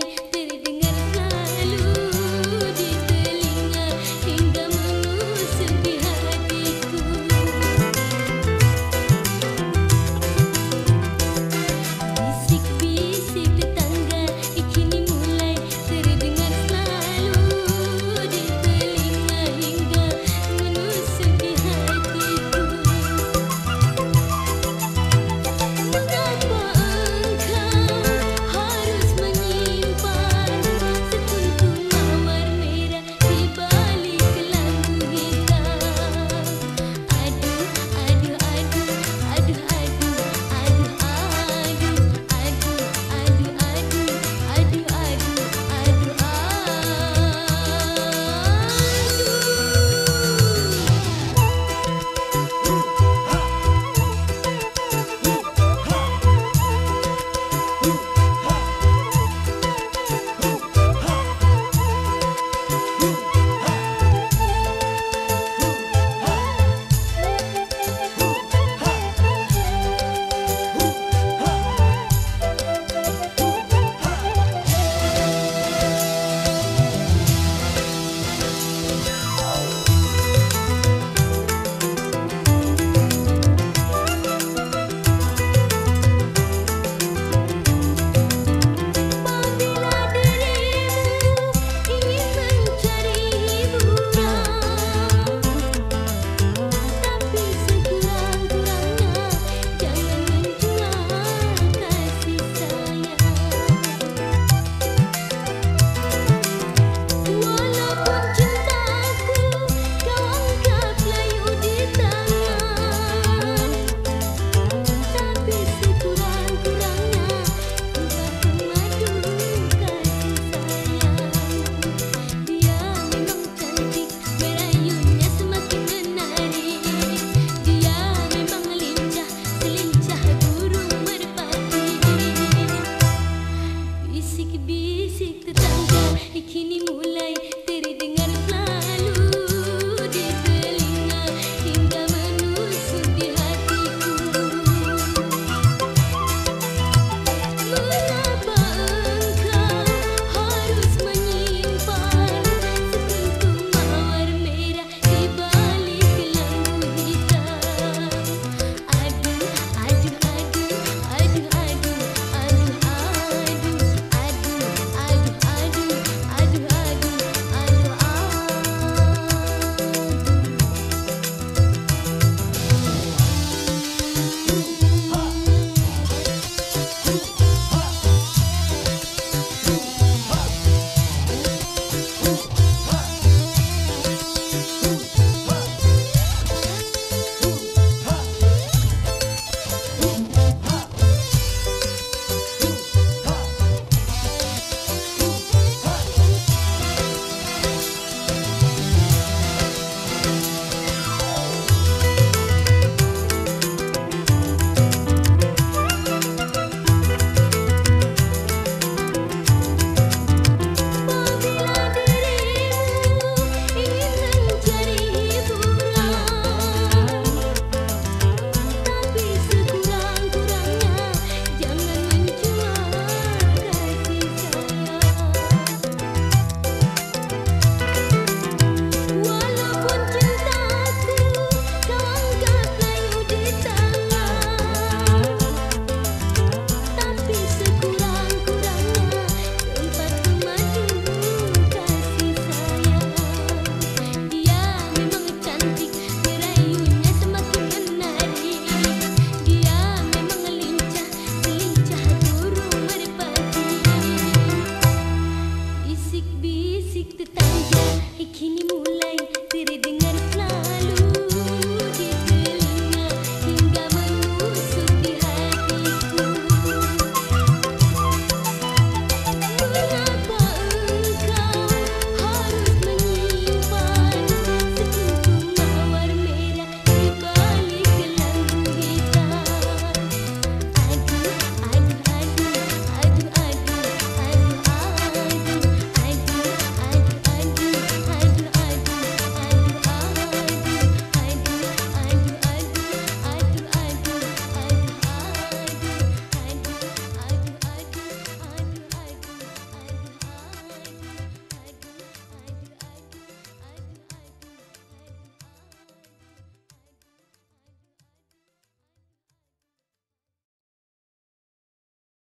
day